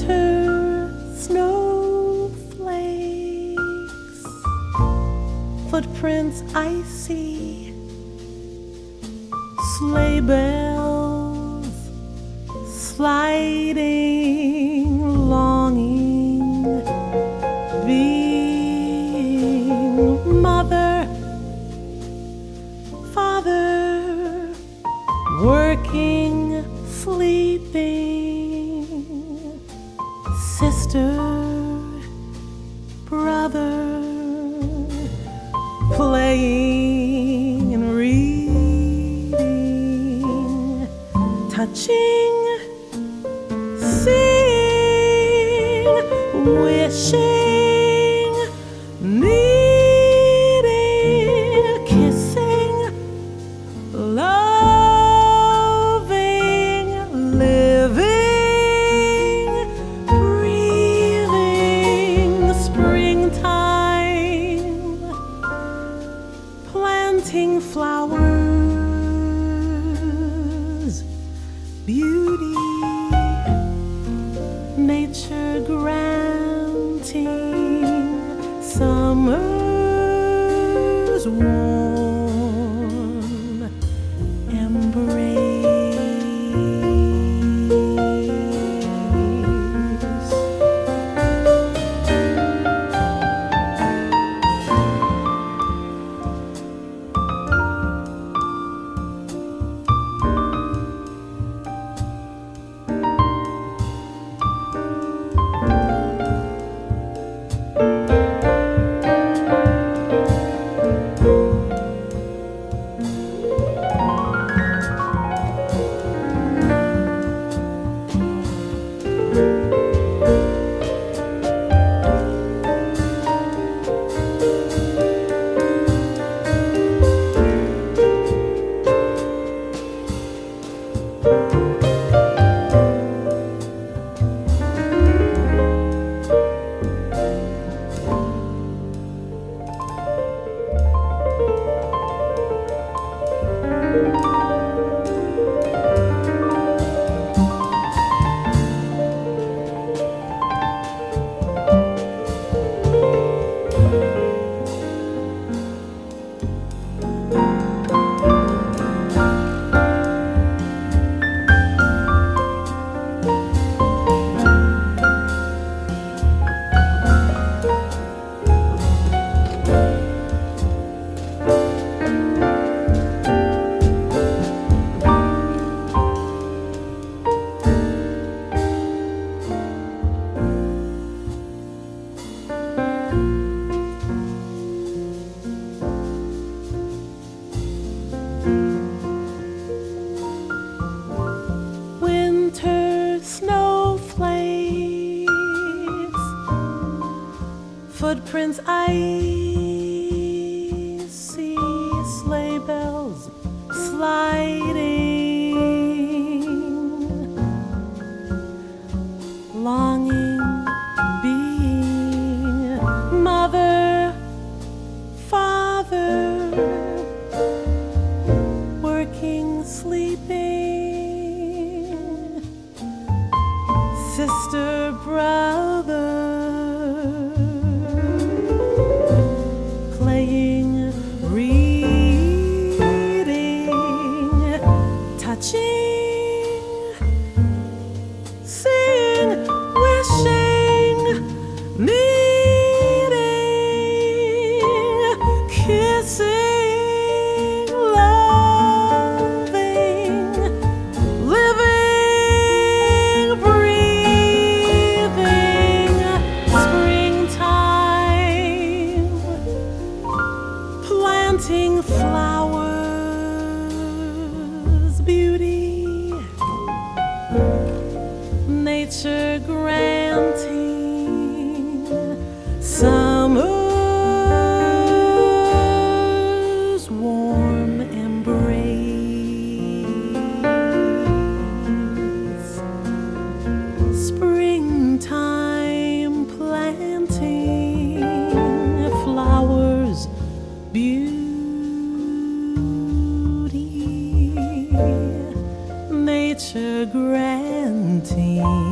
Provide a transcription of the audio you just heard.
Winter snowflakes, footprints I see, sleigh bells sliding, sister, brother, playing and reading, touching, seeing, wishing, planting flowers, beauty, nature granting summer's warm winter footprints I see, sleigh bells sliding, longing, being mother, father working, sleeping, sister, brother, nature granting summer's warm embrace, springtime planting flowers beauty, nature granting.